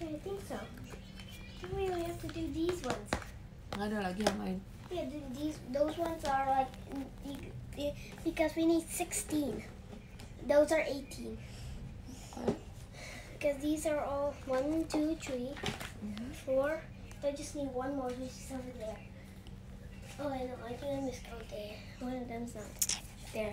Yeah, I think so. We have to do these ones. Lagi yang lain. Yeah, th- these those ones are like mm, because we need sixteen. Those are eighteen. Because these are all one, two, three, four. I just need one more, which is over there. Oh, I know. I think I miscounted. One of them's not there.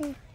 Okay.